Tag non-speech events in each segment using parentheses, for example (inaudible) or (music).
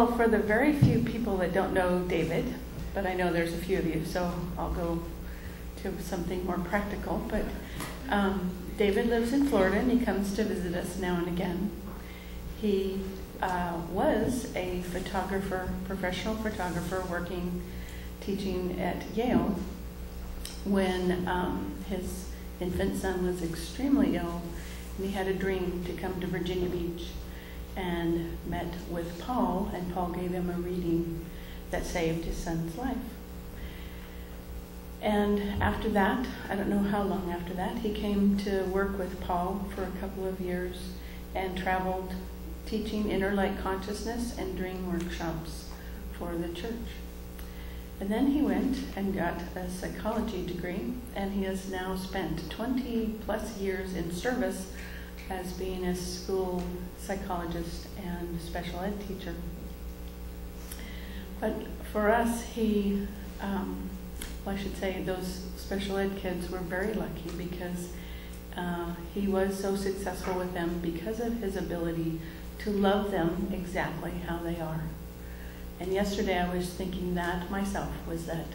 Well, for the very few people that don't know David, but I know there's a few of you, so I'll go to something more practical. But um, David lives in Florida and he comes to visit us now and again. He uh, was a photographer, professional photographer, working, teaching at Yale when um, his infant son was extremely ill and he had a dream to come to Virginia Beach and met with Paul, and Paul gave him a reading that saved his son's life. And after that, I don't know how long after that, he came to work with Paul for a couple of years and traveled teaching inner light consciousness and dream workshops for the church. And then he went and got a psychology degree, and he has now spent 20 plus years in service as being a school psychologist and special ed teacher. But for us, he, um, well, I should say, those special ed kids were very lucky because uh, he was so successful with them because of his ability to love them exactly how they are. And yesterday I was thinking that myself was that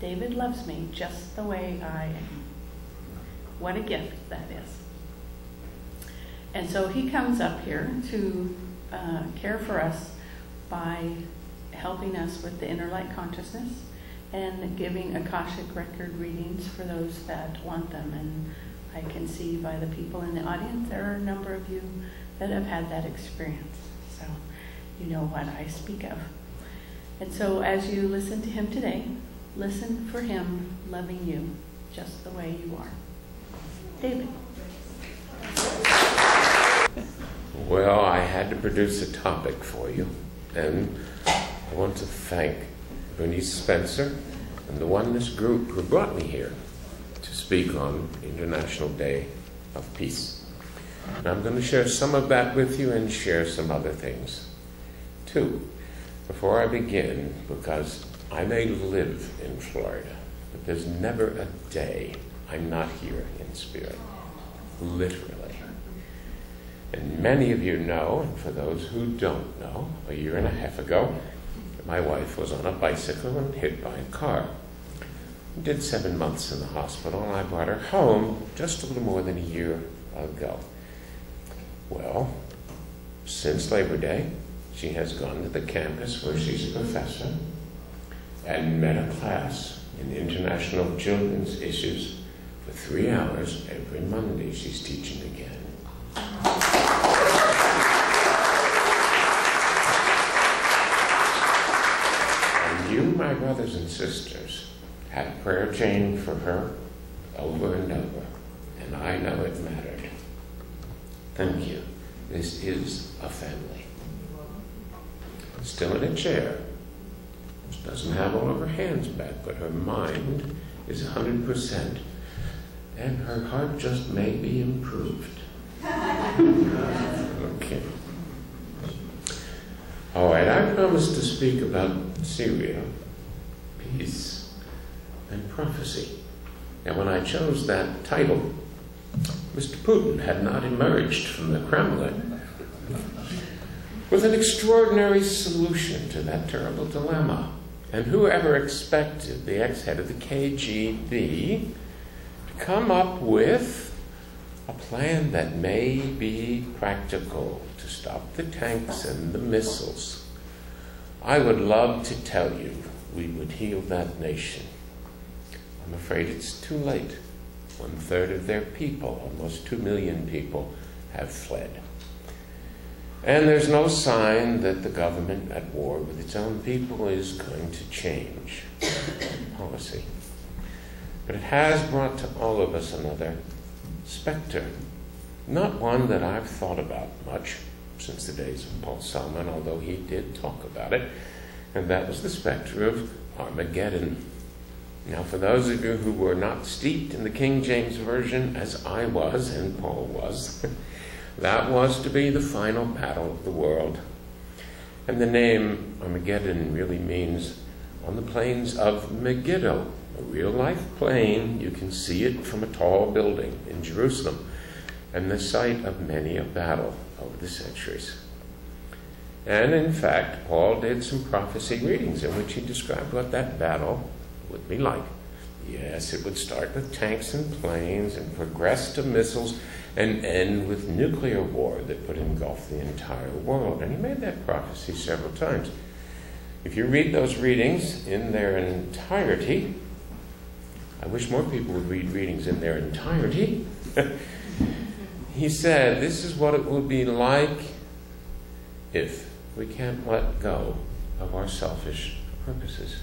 David loves me just the way I am. What a gift that is. And so he comes up here to uh, care for us by helping us with the inner light consciousness and giving Akashic record readings for those that want them. And I can see by the people in the audience, there are a number of you that have had that experience. So you know what I speak of. And so as you listen to him today, listen for him loving you just the way you are. David. Well, I had to produce a topic for you, and I want to thank Bernice Spencer and the Oneness Group who brought me here to speak on International Day of Peace. And I'm going to share some of that with you and share some other things too. Before I begin, because I may live in Florida, but there's never a day I'm not here in spirit. Literally. And many of you know, and for those who don't know, a year and a half ago, my wife was on a bicycle and hit by a car. Did seven months in the hospital, and I brought her home just a little more than a year ago. Well, since Labor Day, she has gone to the campus where she's a professor and met a class in international children's issues for three hours every Monday. She's teaching again. And you, my brothers and sisters, had a prayer chain for her over and over, and I know it mattered. Thank you. This is a family. Still in a chair. She doesn't have all of her hands back, but her mind is 100%, and her heart just may be improved. (laughs) okay. All right, I promised to speak about Syria, peace, and prophecy. And when I chose that title, Mr. Putin had not emerged from the Kremlin with an extraordinary solution to that terrible dilemma. And whoever expected the ex head of the KGB to come up with a plan that may be practical to stop the tanks and the missiles. I would love to tell you we would heal that nation. I'm afraid it's too late. One third of their people, almost two million people, have fled. And there's no sign that the government at war with its own people is going to change policy. But it has brought to all of us another specter. Not one that I've thought about much since the days of Paul Solomon, although he did talk about it, and that was the specter of Armageddon. Now, for those of you who were not steeped in the King James Version, as I was and Paul was, (laughs) that was to be the final battle of the world. And the name Armageddon really means on the plains of Megiddo, a real life plain. You can see it from a tall building in Jerusalem, and the site of many a battle over the centuries. And in fact, Paul did some prophecy readings in which he described what that battle would be like. Yes, it would start with tanks and planes and progress to missiles and end with nuclear war that would engulf the entire world. And he made that prophecy several times. If you read those readings in their entirety, I wish more people would read readings in their entirety. (laughs) he said, This is what it will be like if we can't let go of our selfish purposes.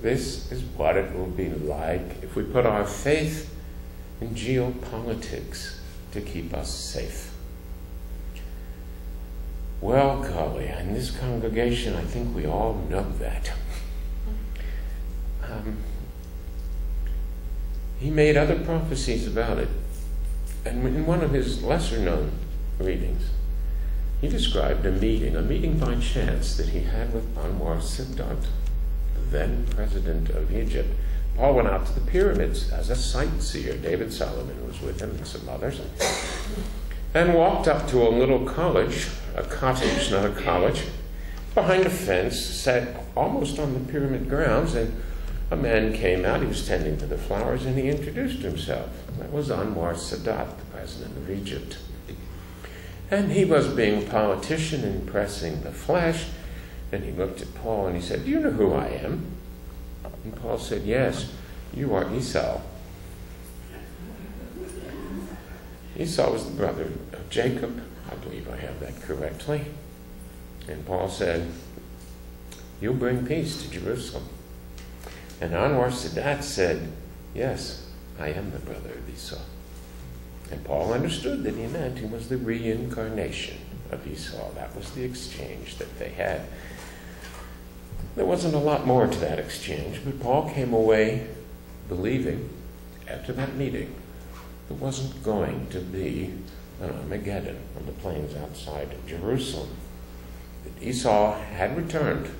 This is what it will be like if we put our faith in geopolitics to keep us safe. Well, golly, in this congregation, I think we all know that. Um, he made other prophecies about it. And in one of his lesser known readings, he described a meeting, a meeting by chance that he had with Anwar Sadat, the then president of Egypt. Paul went out to the pyramids as a sightseer. David Solomon was with him and some others. And walked up to a little college, a cottage, not a college, behind a fence, sat almost on the pyramid grounds, and a man came out. He was tending to the flowers, and he introduced himself. That was Anwar Sadat, the president of Egypt. And he was being a politician and impressing the flesh. And he looked at Paul and he said, Do you know who I am? And Paul said, Yes, you are Esau. Esau was the brother of Jacob. I believe I have that correctly. And Paul said, You'll bring peace to Jerusalem. And Anwar Sadat said, Yes, I am the brother of Esau. And Paul understood that he meant he was the reincarnation of Esau. That was the exchange that they had. There wasn't a lot more to that exchange, but Paul came away believing, after that meeting, there wasn't going to be an Armageddon on the plains outside Jerusalem. That Esau had returned.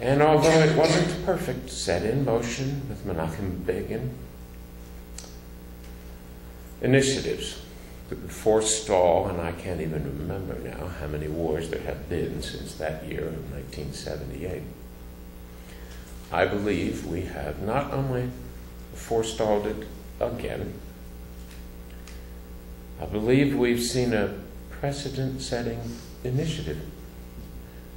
And although it wasn't perfect, set in motion with Menachem Begin, initiatives that would forestall, and I can't even remember now how many wars there have been since that year of 1978. I believe we have not only forestalled it again, I believe we've seen a precedent setting initiative.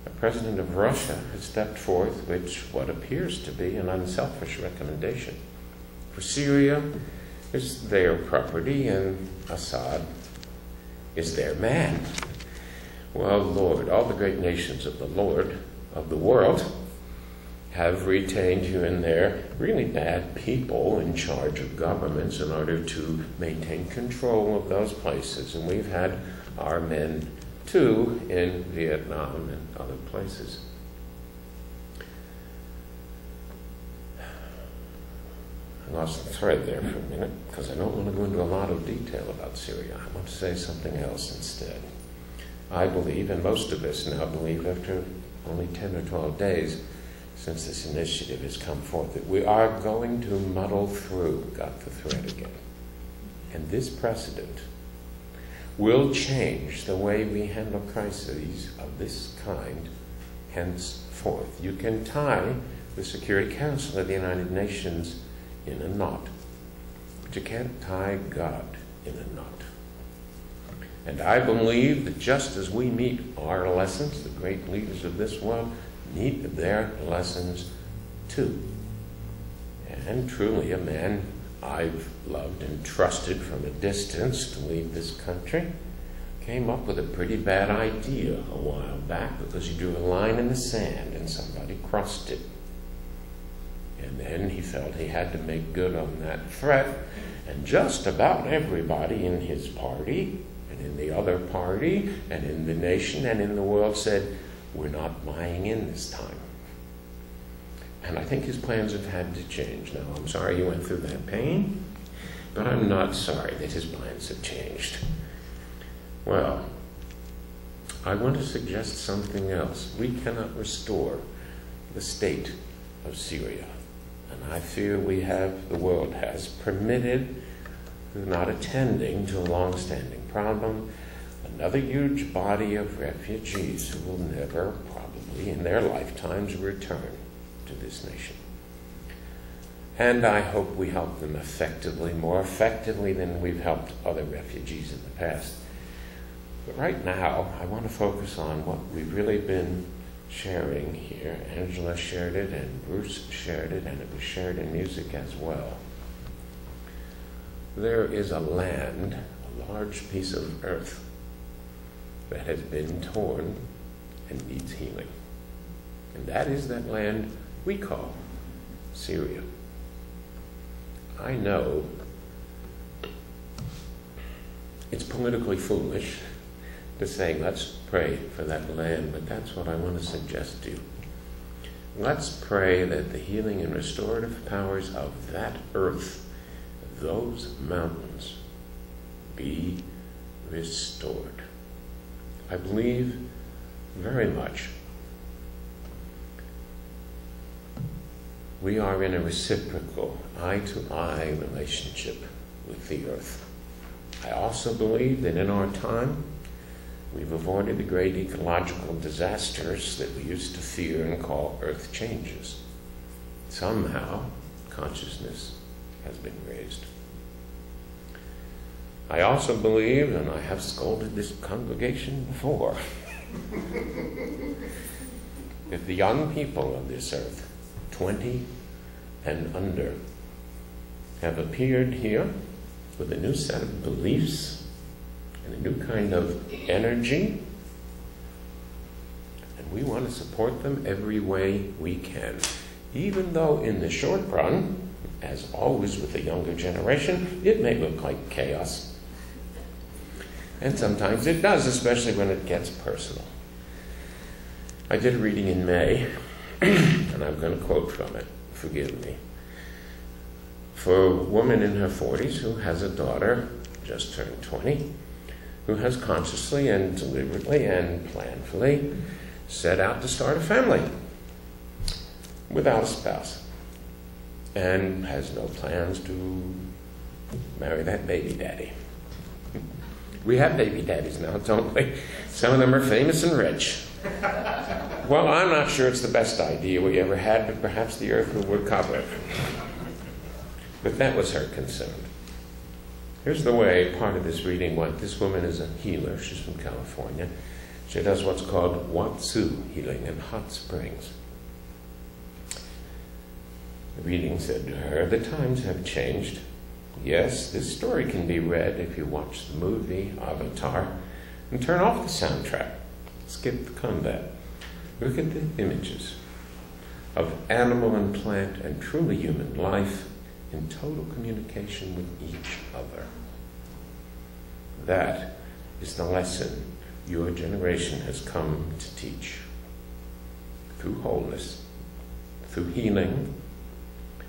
A president of Russia has stepped forth which what appears to be an unselfish recommendation. For Syria, is their property and Assad is their man. Well, Lord, all the great nations of the Lord of the world have retained you and there really bad people in charge of governments in order to maintain control of those places. And we've had our men too in Vietnam and other places. Lost the thread there for a minute because I don't want to go into a lot of detail about Syria. I want to say something else instead. I believe, and most of us now believe after only 10 or 12 days since this initiative has come forth, that we are going to muddle through, got the thread again. And this precedent will change the way we handle crises of this kind henceforth. You can tie the Security Council of the United Nations in a knot. But you can't tie God in a knot. And I believe that just as we meet our lessons, the great leaders of this world meet their lessons too. And truly, a man I've loved and trusted from a distance to lead this country came up with a pretty bad idea a while back because he drew a line in the sand and somebody crossed it. And then he felt he had to make good on that threat. And just about everybody in his party, and in the other party, and in the nation, and in the world said, We're not buying in this time. And I think his plans have had to change. Now, I'm sorry you went through that pain, but I'm not sorry that his plans have changed. Well, I want to suggest something else. We cannot restore the state of Syria. I fear we have, the world has permitted, not attending to a long standing problem, another huge body of refugees who will never, probably in their lifetimes, return to this nation. And I hope we help them effectively, more effectively than we've helped other refugees in the past. But right now, I want to focus on what we've really been sharing here. Angela shared it, and Bruce shared it, and it was shared in music as well. There is a land, a large piece of earth, that has been torn and needs healing. And that is that land we call Syria. I know it's politically foolish to say, let's pray for that land, but that's what I want to suggest to you. Let's pray that the healing and restorative powers of that earth, those mountains, be restored. I believe very much we are in a reciprocal, eye to eye relationship with the earth. I also believe that in our time, we've avoided the great ecological disasters that we used to fear and call earth changes. Somehow, consciousness has been raised. I also believe, and I have scolded this congregation before, (laughs) that the young people of this earth 20 and under, have appeared here with a new set of beliefs and a new kind of energy. And we want to support them every way we can. Even though, in the short run, as always with the younger generation, it may look like chaos. And sometimes it does, especially when it gets personal. I did a reading in May (clears throat) and I'm going to quote from it, forgive me. For a woman in her 40s who has a daughter just turned 20, who has consciously and deliberately and planfully set out to start a family without a spouse and has no plans to marry that baby daddy. We have baby daddies now, don't we? Some of them are famous and rich. Well, I'm not sure it's the best idea we ever had, but perhaps the earth would cover it. But that was her concern. Here's the way part of this reading went. This woman is a healer. She's from California. She does what's called Watsu healing in hot springs. The reading said to her, The times have changed. Yes, this story can be read if you watch the movie Avatar and turn off the soundtrack. Skip the combat. Look at the images of animal and plant and truly human life in total communication with each other. That is the lesson your generation has come to teach. Through wholeness, through healing,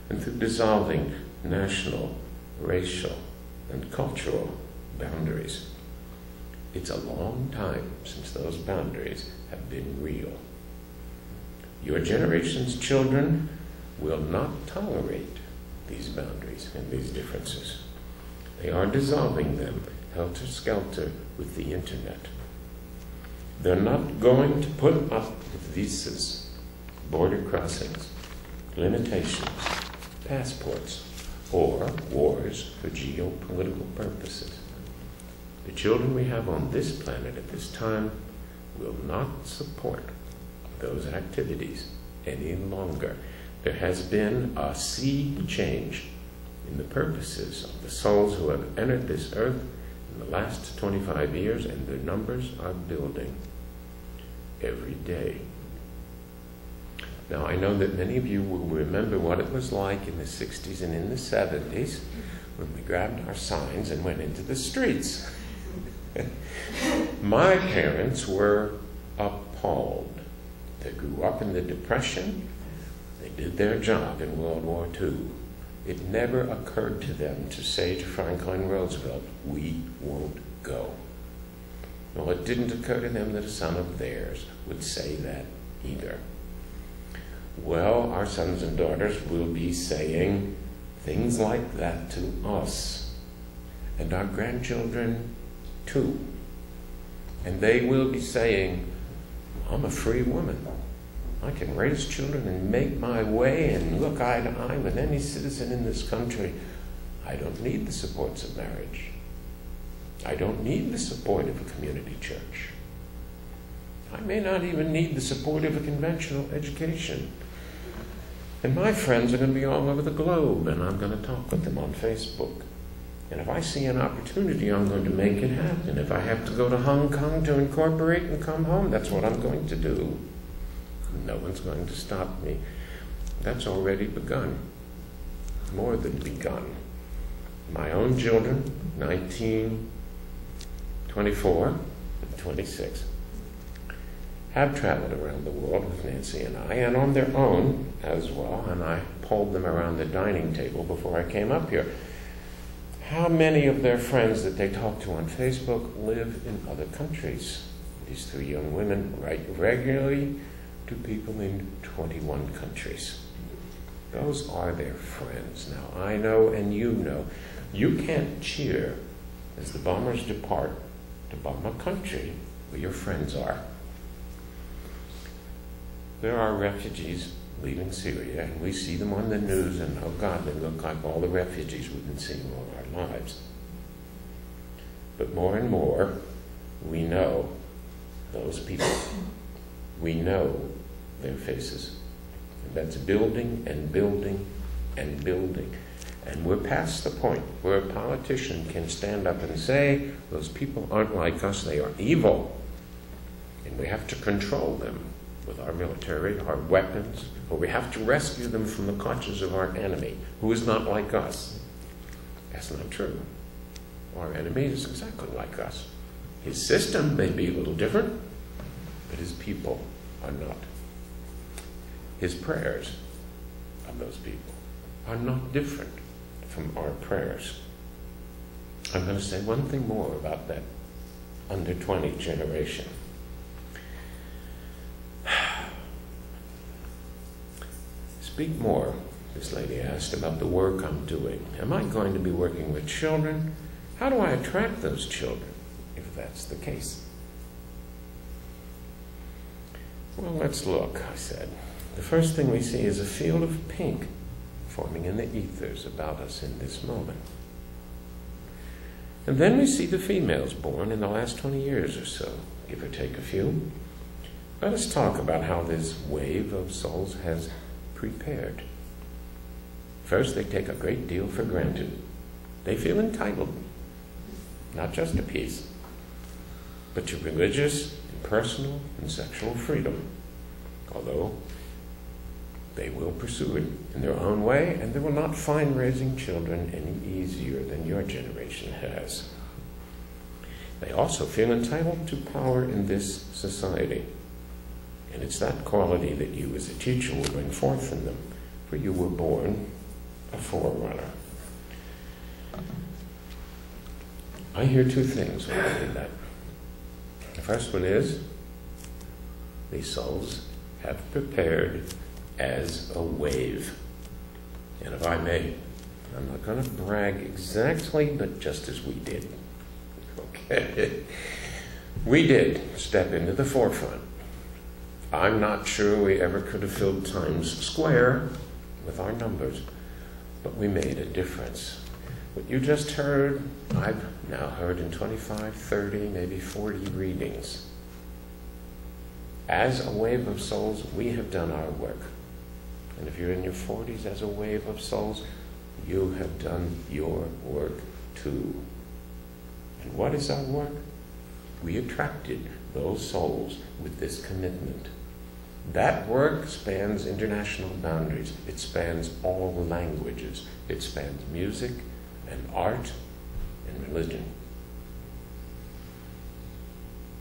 and through dissolving national, racial, and cultural boundaries. It's a long time since those boundaries have been real. Your generation's children will not tolerate these boundaries and these differences. They are dissolving them helter skelter with the internet. They're not going to put up with visas, border crossings, limitations, passports, or wars for geopolitical purposes. The children we have on this planet at this time will not support those activities any longer. There has been a sea change in the purposes of the souls who have entered this earth in the last 25 years, and their numbers are building every day. Now, I know that many of you will remember what it was like in the 60s and in the 70s when we grabbed our signs and went into the streets. (laughs) My parents were appalled. They grew up in the Depression. They did their job in World War II. It never occurred to them to say to Franklin Roosevelt, We won't go. Well, it didn't occur to them that a son of theirs would say that either. Well, our sons and daughters will be saying things like that to us, and our grandchildren too. And they will be saying, I'm a free woman. I can raise children and make my way and look eye to eye with any citizen in this country. I don't need the supports of marriage. I don't need the support of a community church. I may not even need the support of a conventional education. And my friends are going to be all over the globe, and I'm going to talk with them on Facebook. And if I see an opportunity, I'm going to make it happen. If I have to go to Hong Kong to incorporate and come home, that's what I'm going to do. No one's going to stop me. That's already begun. More than begun. My own children, 19, 24, and 26, have traveled around the world with Nancy and I, and on their own as well, and I pulled them around the dining table before I came up here. How many of their friends that they talk to on Facebook live in other countries? These three young women write regularly to people in 21 countries. Those are their friends. Now, I know and you know, you can't cheer as the bombers depart to bomb a country where your friends are. There are refugees leaving Syria, and we see them on the news, and oh God, they look like all the refugees we've been seeing all our lives. But more and more, we know those people. We know their faces. And that's building and building and building. And we're past the point where a politician can stand up and say, those people aren't like us, they are evil. And we have to control them with our military, our weapons, or we have to rescue them from the clutches of our enemy, who is not like us. That's not true. Our enemy is exactly like us. His system may be a little different, but his people are not. His prayers of those people are not different from our prayers. I'm going to say one thing more about that under 20 generation. (sighs) Speak more, this lady asked, about the work I'm doing. Am I going to be working with children? How do I attract those children, if that's the case? Well, let's look, I said. The first thing we see is a field of pink forming in the ethers about us in this moment. And then we see the females born in the last 20 years or so, give or take a few. Let us talk about how this wave of souls has prepared. First, they take a great deal for granted. They feel entitled, not just to peace, but to religious and personal and sexual freedom, although they will pursue it in their own way, and they will not find raising children any easier than your generation has. They also feel entitled to power in this society. And it's that quality that you, as a teacher, will bring forth in them, for you were born a forerunner. I hear two things when I read that. The first one is these souls have prepared as a wave. And if I may, I'm not going to brag exactly, but just as we did. Okay? We did step into the forefront. I'm not sure we ever could have filled Times Square with our numbers, but we made a difference. What you just heard, I've now heard in 25, 30, maybe 40 readings. As a wave of souls, we have done our work. And if you're in your 40s as a wave of souls, you have done your work too. And what is our work? We attracted those souls with this commitment. That work spans international boundaries. It spans all languages. It spans music and art and religion.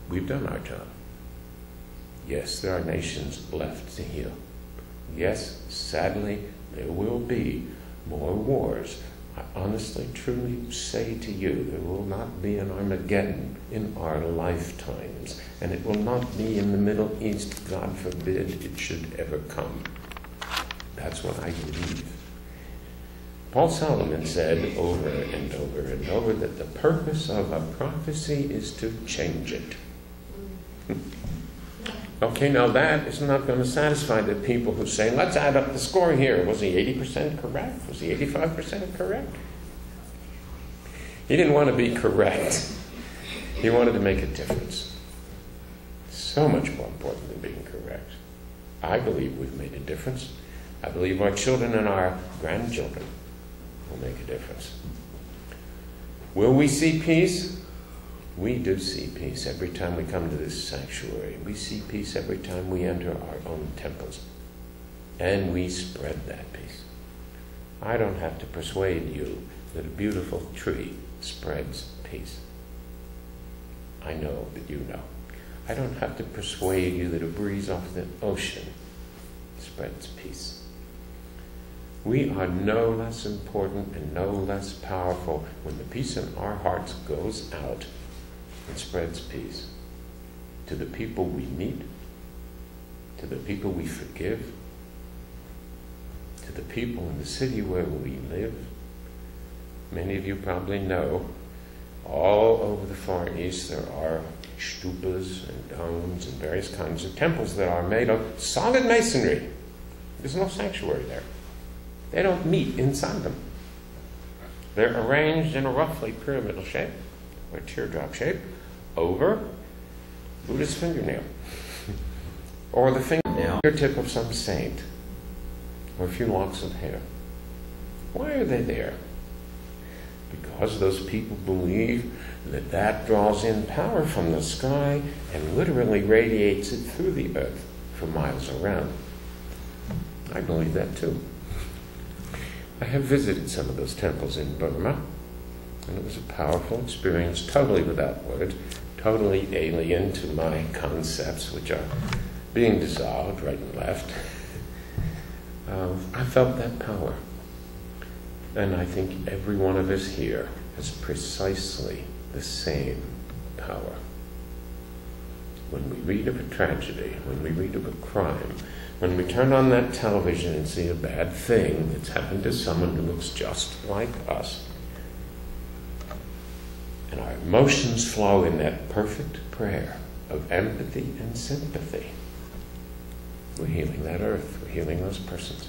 We've done our job. Yes, there are nations left to heal. Yes, sadly, there will be more wars. I honestly, truly say to you, there will not be an Armageddon in our lifetimes, and it will not be in the Middle East, God forbid it should ever come. That's what I believe. Paul Solomon said over and over and over that the purpose of a prophecy is to change it. Okay, now that is not going to satisfy the people who say, let's add up the score here. Was he 80% correct? Was he 85% correct? He didn't want to be correct. He wanted to make a difference. So much more important than being correct. I believe we've made a difference. I believe our children and our grandchildren will make a difference. Will we see peace? We do see peace every time we come to this sanctuary. We see peace every time we enter our own temples. And we spread that peace. I don't have to persuade you that a beautiful tree spreads peace. I know that you know. I don't have to persuade you that a breeze off the ocean spreads peace. We are no less important and no less powerful when the peace in our hearts goes out and spreads peace to the people we meet, to the people we forgive, to the people in the city where we live. Many of you probably know all over the Far East there are stupas and domes and various kinds of temples that are made of solid masonry. There's no sanctuary there. They don't meet inside them. They're arranged in a roughly pyramidal shape, or teardrop shape, over Buddha's fingernail, (laughs) or the fingertip of some saint, or a few locks of hair. Why are they there? Because those people believe that that draws in power from the sky and literally radiates it through the earth for miles around. I believe that too. I have visited some of those temples in Burma, and it was a powerful experience, totally without words, totally alien to my concepts, which are being dissolved right and left. (laughs) Um, I felt that power. And I think every one of us here has precisely the same power. When we read of a tragedy, when we read of a crime, when we turn on that television and see a bad thing that's happened to someone who looks just like us, and our emotions flow in that perfect prayer of empathy and sympathy, we're healing that earth, we're healing those persons.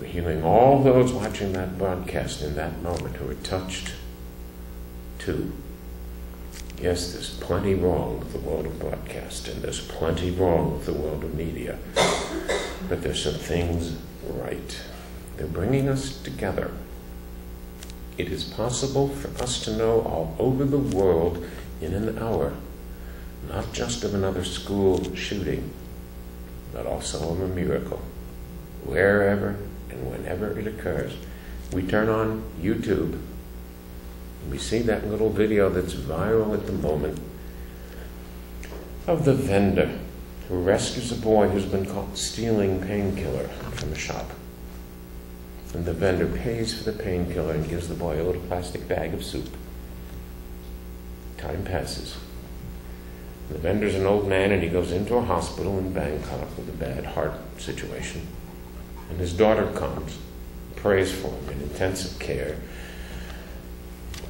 We're healing all those watching that broadcast in that moment who are touched too. Yes, there's plenty wrong with the world of broadcast, and there's plenty wrong with the world of media. But there's some things right. They're bringing us together. It is possible for us to know all over the world in an hour, not just of another school shooting, but also of a miracle. Wherever and whenever it occurs, we turn on YouTube and we see that little video that's viral at the moment of the vendor who rescues a boy who's been caught stealing painkiller from a shop. And the vendor pays for the painkiller and gives the boy a little plastic bag of soup. Time passes. The vendor's an old man and he goes into a hospital in Bangkok with a bad heart situation. And his daughter comes, prays for him in intensive care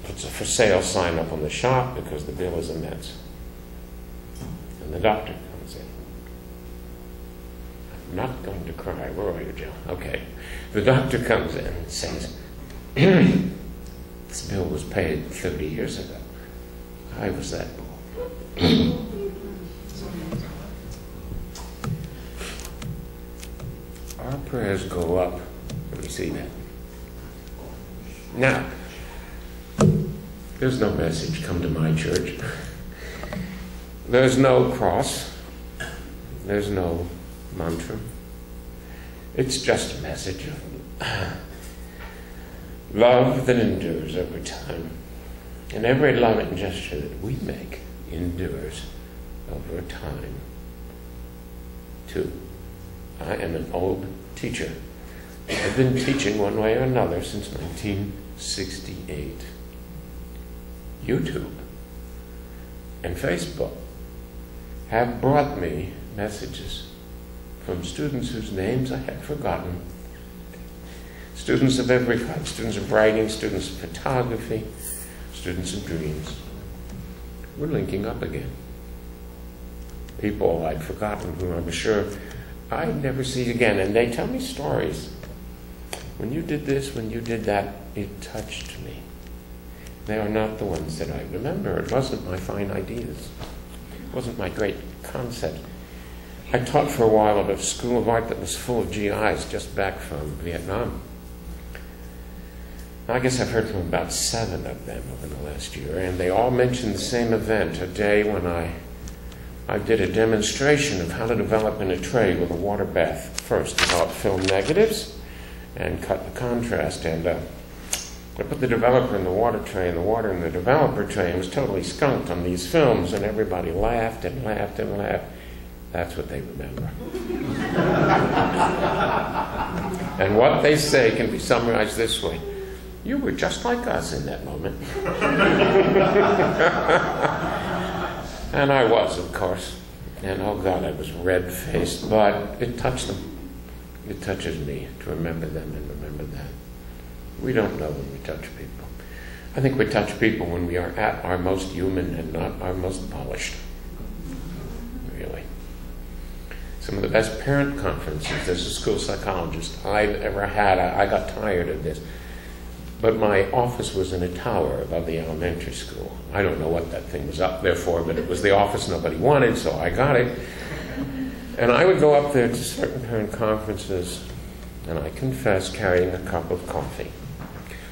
puts a for sale sign up on the shop because the bill is immense. And the doctor. I'm not going to cry. Where are you, Joe? Okay. The doctor comes in and says, (clears throat) This bill was paid 30 years ago. I was that boy. (clears throat) Our prayers go up when we see that. Now, there's no message, come to my church. There's no cross. There's no mantra. It's just a message of love that endures over time. And every loving gesture that we make endures over time. Two, I am an old teacher. I've been teaching one way or another since 1968. YouTube and Facebook have brought me messages from students whose names I had forgotten. Students of every kind, students of writing, students of photography, students of dreams. We're linking up again. people I'd forgotten who I'm sure I'd never see again. And they tell me stories. When you did this, when you did that, it touched me. They are not the ones that I remember. It wasn't my fine ideas. It wasn't my great concept. I taught for a while at a school of art that was full of GIs just back from Vietnam. I guess I've heard from about seven of them over the last year, and they all mentioned the same event, a day when I, I did a demonstration of how to develop in a tray with a water bath. First, develop film negatives and cut the contrast. And uh, I put the developer in the water tray and the water in the developer tray and was totally skunked on these films, and everybody laughed and laughed and laughed. That's what they remember. and what they say can be summarized this way You were just like us in that moment. (laughs) and I was, of course. And oh God, I was red faced, but it touched them. It touches me to remember them and remember that. We don't know when we touch people. I think we touch people when we are at our most human and not our most polished. Best parent conferences as a school psychologist I've ever had, I, I got tired of this. But my office was in a tower above the elementary school. I don't know what that thing was up there for, but it was the office nobody wanted, so I got it. And I would go up there to certain parent conferences, and I confess carrying a cup of coffee.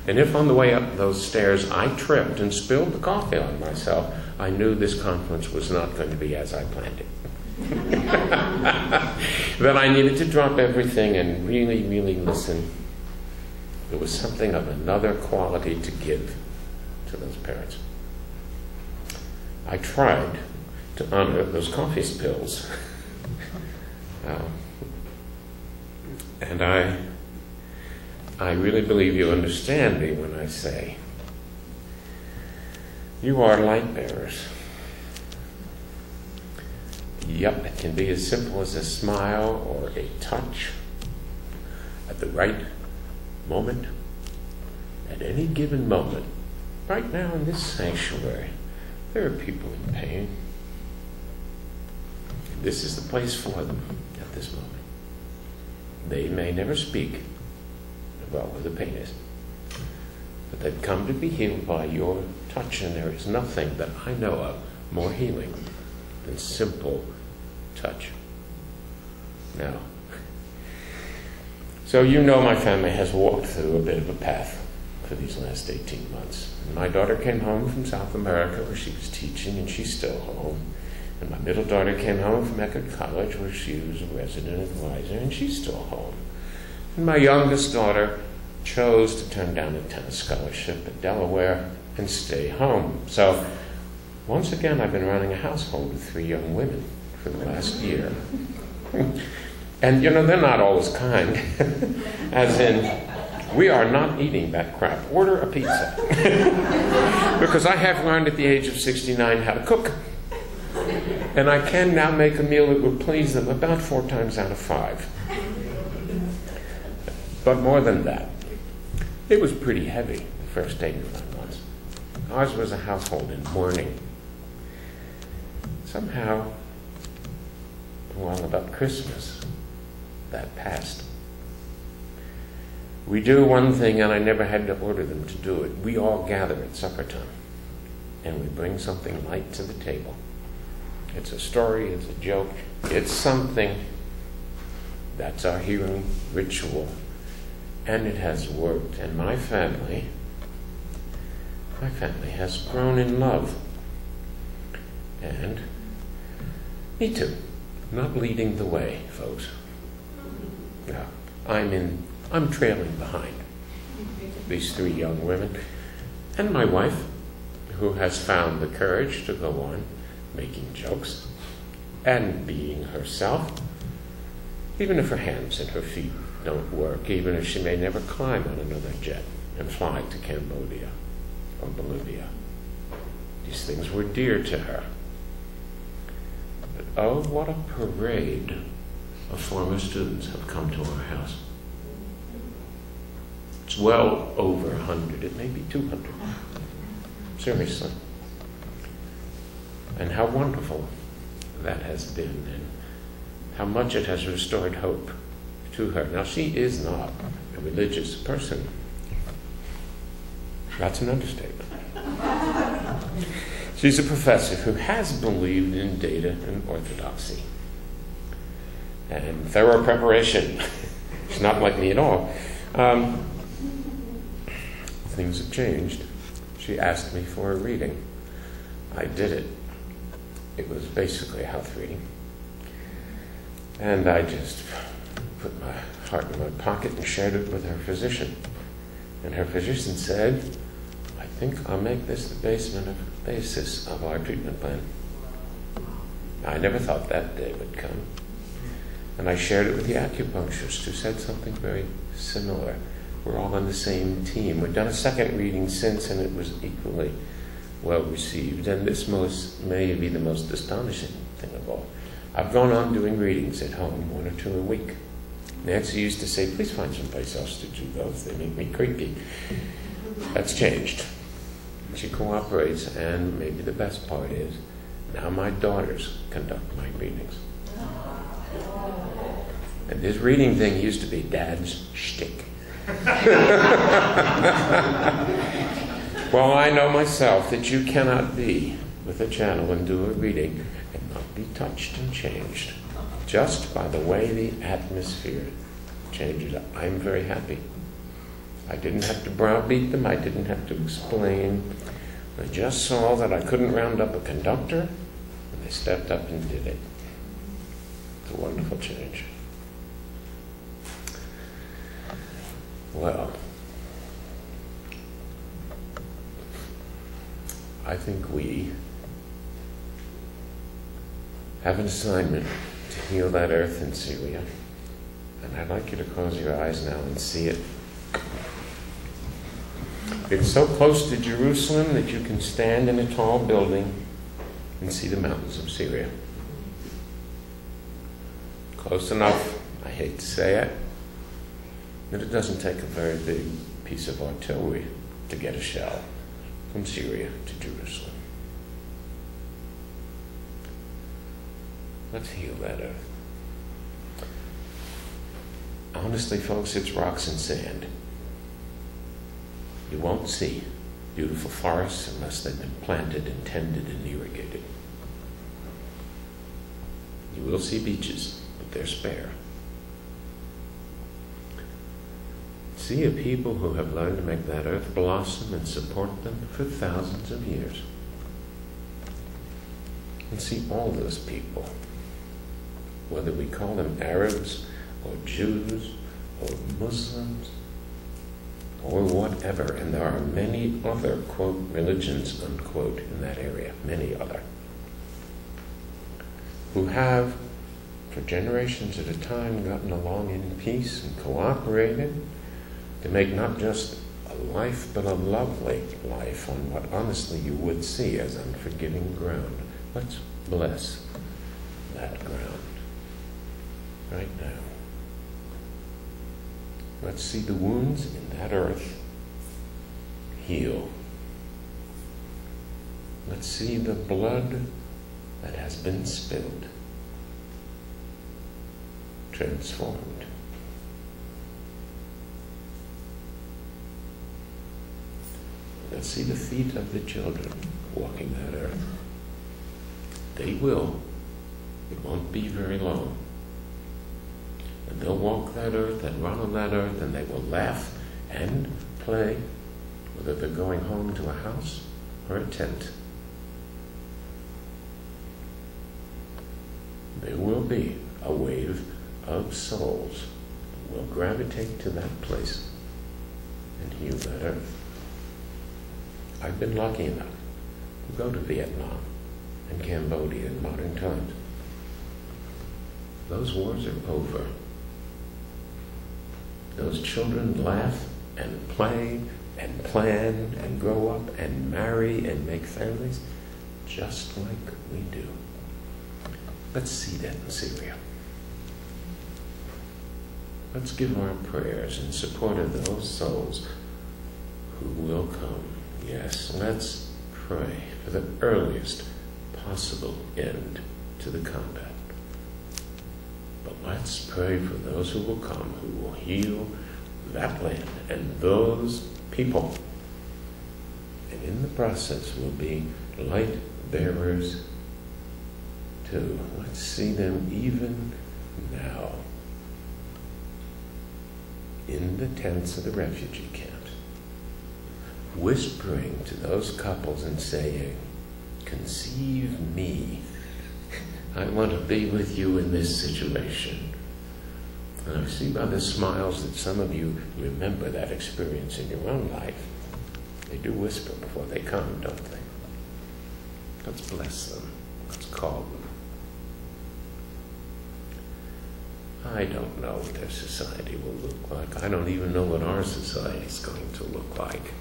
And if on the way up those stairs I tripped and spilled the coffee on myself, I knew this conference was not going to be as I planned it. (laughs) that I needed to drop everything and really, really listen. There was something of another quality to give to those parents. I tried to honor those coffee spills. (laughs) Um, and I, I really believe you understand me when I say you are light bearers. Yep, it can be as simple as a smile or a touch at the right moment, at any given moment. Right now in this sanctuary, there are people in pain. This is the place for them at this moment. They may never speak about where the pain is, but they've come to be healed by your touch, and there is nothing that I know of more healing than simple touch. Now, so you know my family has walked through a bit of a path for these last 18 months. And my daughter came home from South America where she was teaching, and she's still home. And my middle daughter came home from Eckerd College, where she was a resident advisor, and she's still home. And my youngest daughter chose to turn down a tennis scholarship at Delaware and stay home. So, once again, I've been running a household with three young women for the last year. and, you know, they're not always kind, (laughs) as in, we are not eating that crap. Order a pizza. (laughs) because I have learned at the age of 69 how to cook. And I can now make a meal that would please them about four times out of five. But more than that, it was pretty heavy the first or nine months. Ours was a household in mourning. Somehow, well, about Christmas, that passed. We do one thing, and I never had to order them to do it. We all gather at supper time, and we bring something light to the table. It's a story, it's a joke, it's something. That's our healing ritual. And it has worked. And my family, my family has grown in love. And me too. Not leading the way, folks. No, I'm in. I'm trailing behind these three young women, and my wife, who has found the courage to go on making jokes and being herself, even if her hands and her feet don't work, even if she may never climb on another jet and fly to Cambodia or Bolivia. These things were dear to her. Oh, what a parade of former students have come to our house. It's well over 100, it may be 200. Seriously. And how wonderful that has been and how much it has restored hope to her. Now, she is not a religious person. That's an understatement. She's a professor who has believed in data and orthodoxy and thorough preparation. (laughs) She's not like me at all. Um, things have changed. She asked me for a reading. I did it. It was basically a health reading. And I just put my heart in my pocket and shared it with her physician. And her physician said, I think I'll make this the basement of, basis of our treatment plan. I never thought that day would come. And I shared it with the acupuncturist who said something very similar. We're all on the same team. We've done a second reading since, and it was equally well received. And this most may be the most astonishing thing of all. I've gone on doing readings at home, one or two a week. Nancy used to say, please find someplace else to do those. They make me creepy. That's changed. She cooperates, and maybe the best part is now my daughters conduct my readings. And this reading thing used to be dad's shtick. (laughs) well, I know myself that you cannot be with a channel and do a reading and not be touched and changed just by the way the atmosphere changes. I'm very happy. I didn't have to browbeat them, I didn't have to explain. I just saw that I couldn't round up a conductor, and they stepped up and did it. It's a wonderful change. Well, I think we have an assignment to heal that earth in Syria. And I'd like you to close your eyes now and see it. It's so close to Jerusalem that you can stand in a tall building and see the mountains of Syria. Close enough, I hate to say it, that it doesn't take a very big piece of artillery to get a shell from Syria to Jerusalem. Let's heal that earth. Honestly, folks, it's rocks and sand. You won't see beautiful forests unless they've been planted and tended and irrigated. You will see beaches, but they're spare. See a people who have learned to make that earth blossom and support them for thousands of years. And see all those people, whether we call them Arabs or Jews or Muslims or whatever, and there are many other, quote, religions, unquote, in that area, many other, who have, for generations at a time, gotten along in peace and cooperated to make not just a life, but a lovely life on what honestly you would see as unforgiving ground. Let's bless that ground right now. Let's see the wounds in that earth heal. Let's see the blood that has been spilled transformed. Let's see the feet of the children walking that earth. They will. It won't be very long. And they'll walk that earth and run on that earth and they will laugh and play, whether they're going home to a house or a tent. There will be a wave of souls that will gravitate to that place and heal that earth. I've been lucky enough to go to Vietnam and Cambodia in modern times. Those wars are over. Those children laugh and play and plan and grow up and marry and make families just like we do. Let's see that in Syria. Let's give our prayers in support of those souls who will come. Yes, let's pray for the earliest possible end to the combat. Let's pray for those who will come, who will heal that land and those people. And in the process will be light bearers too. Let's see them even now in the tents of the refugee camps, whispering to those couples and saying, Conceive me. I want to be with you in this situation. And I see by the smiles that some of you remember that experience in your own life. They do whisper before they come, don't they? Let's bless them. Let's call them. I don't know what their society will look like. I don't even know what our society is going to look like.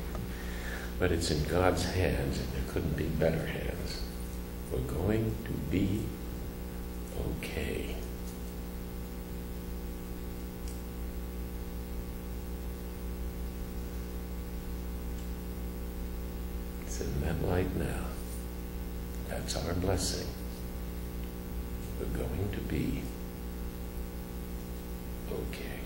But it's in God's hands, and there couldn't be better hands. We're going to be okay. It's in that light now. That's our blessing. We're going to be okay.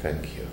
Thank you.